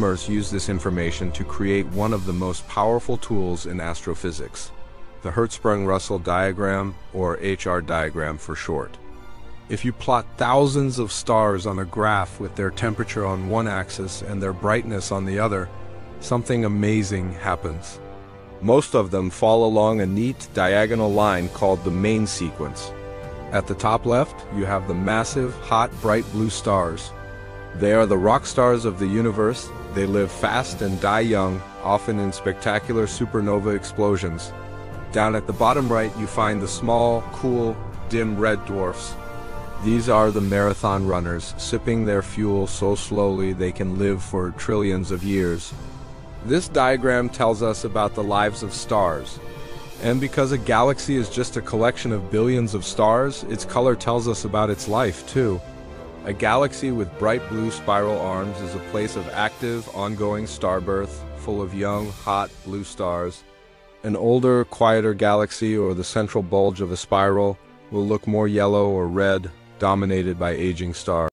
Astronomers use this information to create one of the most powerful tools in astrophysics, the Hertzsprung-Russell diagram, or HR diagram for short. If you plot thousands of stars on a graph with their temperature on one axis and their brightness on the other, something amazing happens. Most of them fall along a neat diagonal line called the main sequence. At the top left, you have the massive, hot, bright blue stars. They are the rock stars of the universe. They live fast and die young, often in spectacular supernova explosions. Down at the bottom right, you find the small, cool, dim red dwarfs. These are the marathon runners, sipping their fuel so slowly they can live for trillions of years. This diagram tells us about the lives of stars. And because a galaxy is just a collection of billions of stars, its color tells us about its life, too. A galaxy with bright blue spiral arms is a place of active, ongoing starbirth, full of young, hot blue stars. An older, quieter galaxy or the central bulge of a spiral will look more yellow or red, dominated by aging stars.